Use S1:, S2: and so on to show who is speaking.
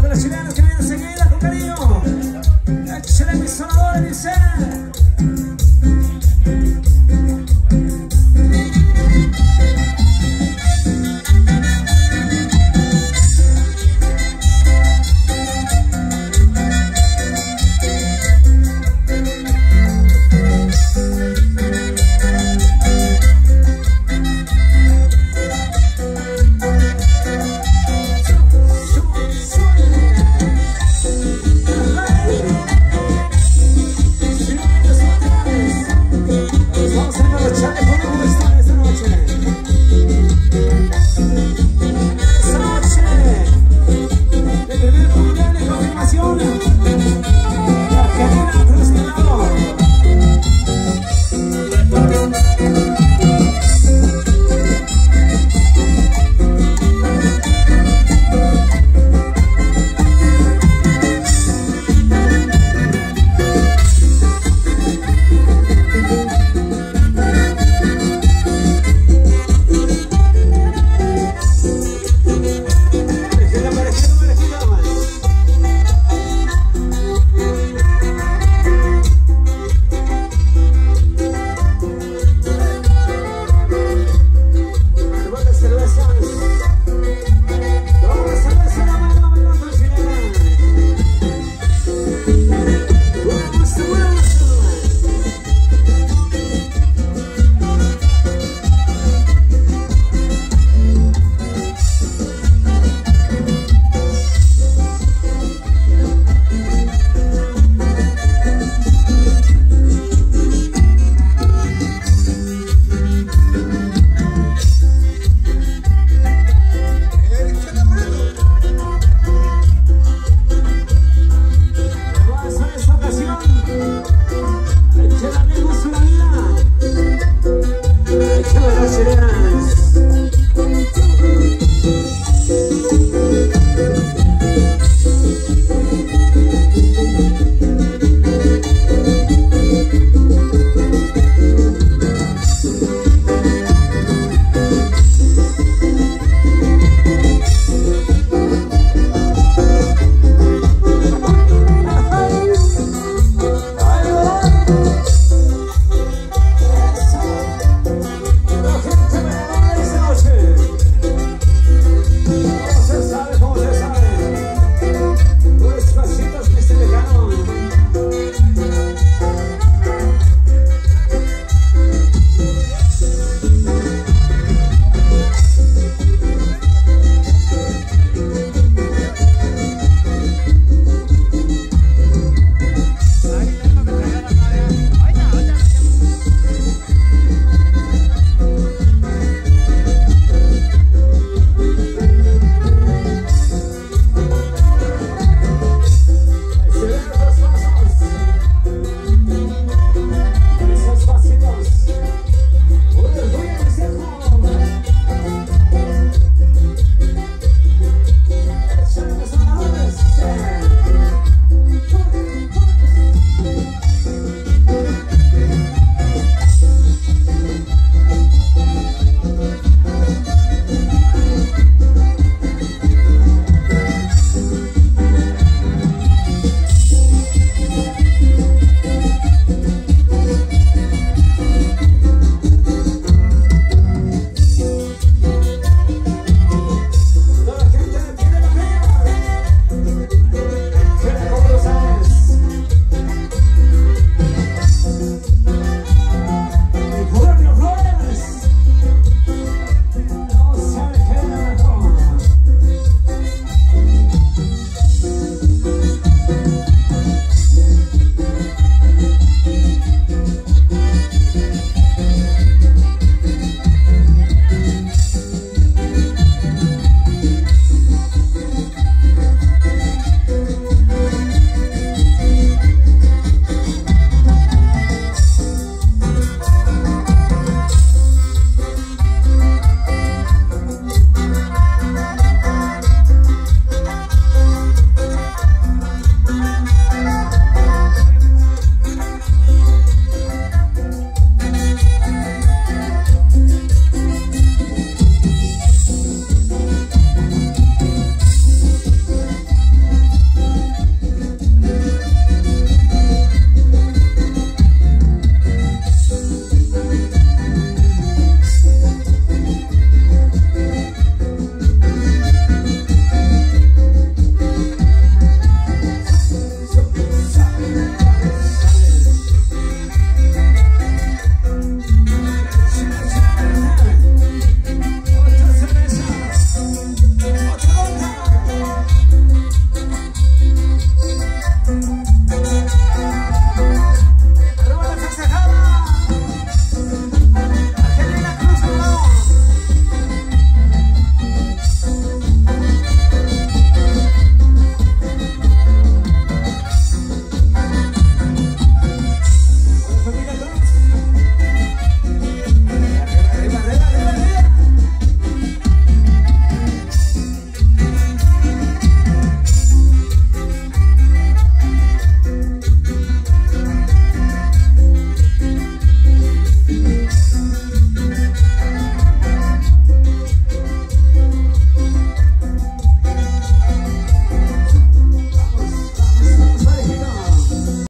S1: sale. A de los